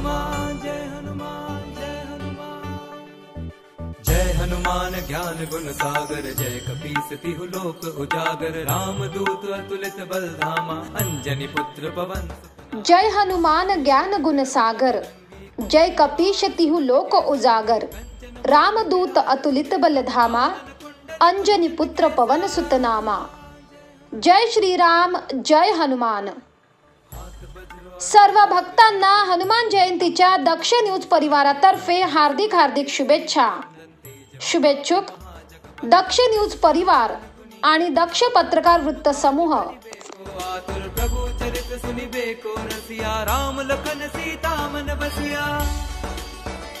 हनुमान जय हनुमान जय हनुमान। जय हनुमान ज्ञान गुण सागर जय कपीस तिहु लोक उजागर। राम दूत अतुलित बल धामा अंजनी पुत्र पवन। जय हनुमान ज्ञान गुण सागर जय कपीश तिहु लोक उजागर। रामदूत अतुलित बलधामा अंजनी पुत्र पवन सुतनामा। जय श्रीराम जय हनुमान। सर्व भक्तांना हनुमान जयंतीच्या दक्ष न्यूज परिवारातर्फे हार्दिक हार्दिक शुभेच्छा. शुभेच्छुक दक्ष न्यूज परिवार आणि दक्ष पत्रकार वृत्त समूह. प्रभु चरित सुनिबे को रसिया राम लखन सीता मन बसिया.